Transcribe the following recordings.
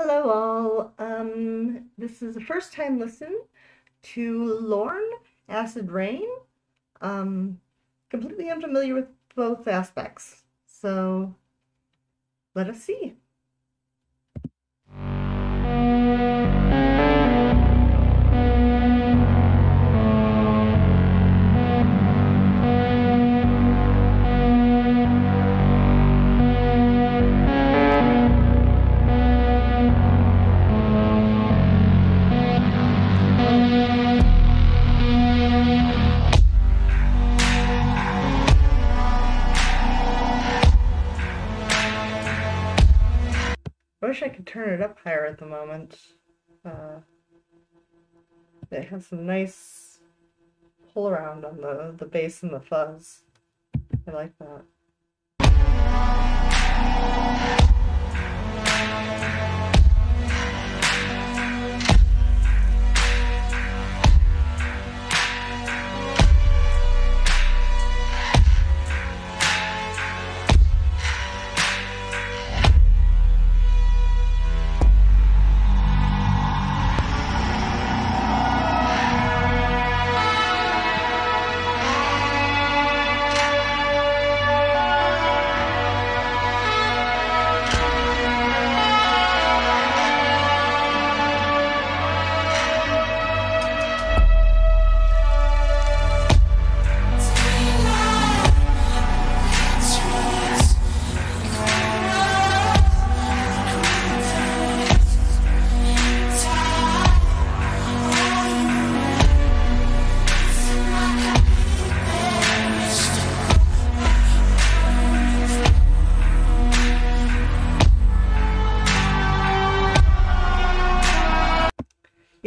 Hello all. Um, this is a first time listen to Lorn Acid Rain. Um, completely unfamiliar with both aspects. So let us see. Wish I could turn it up higher at the moment. Uh, it has some nice pull around on the, the bass and the fuzz. I like that.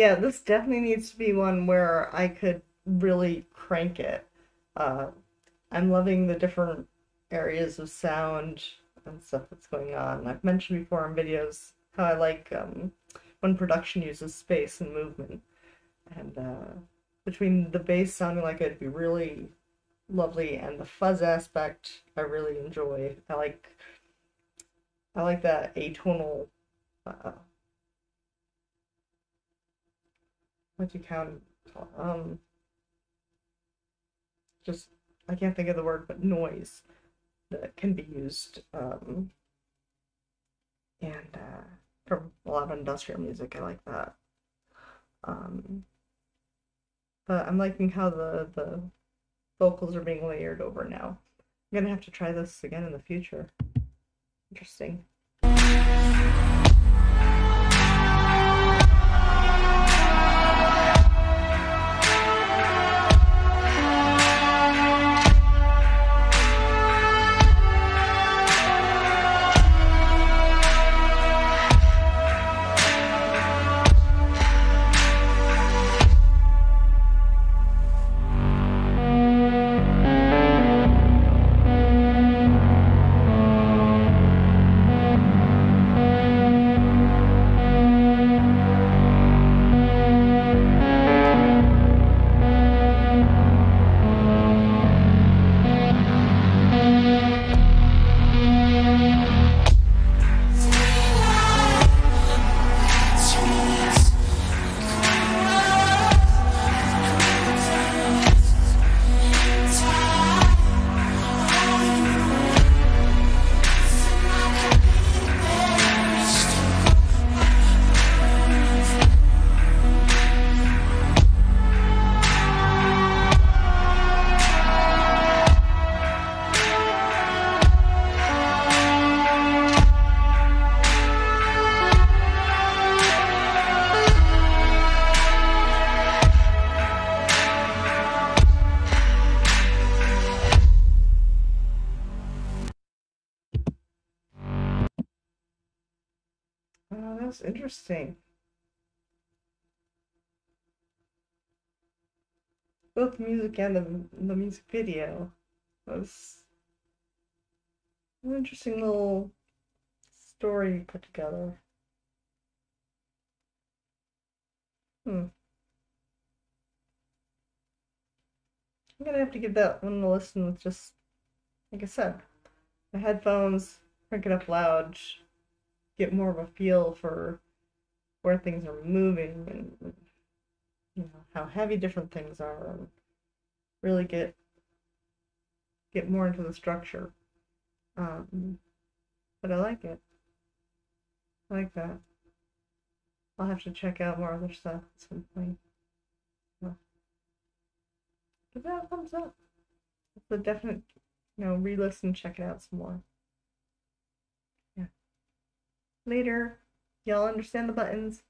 Yeah, this definitely needs to be one where I could really crank it. Uh, I'm loving the different areas of sound and stuff that's going on. I've mentioned before in videos how I like um, when production uses space and movement. And uh, between the bass sounding like it'd be really lovely and the fuzz aspect I really enjoy. I like I like that atonal uh, what you count um just I can't think of the word but noise that can be used um and uh a lot of industrial music I like that. Um but I'm liking how the the vocals are being layered over now. I'm gonna have to try this again in the future. Interesting that's interesting. Both music and the, the music video was an interesting little story put together. Hmm. I'm gonna have to give that one a listen with just, like I said, the headphones, crank it up loud, get more of a feel for where things are moving and you know how heavy different things are and really get get more into the structure. Um, but I like it. I like that. I'll have to check out more other stuff at some point. Give that a thumbs up. It's a definite, you know, re-listen, check it out some more. Later. Y'all understand the buttons.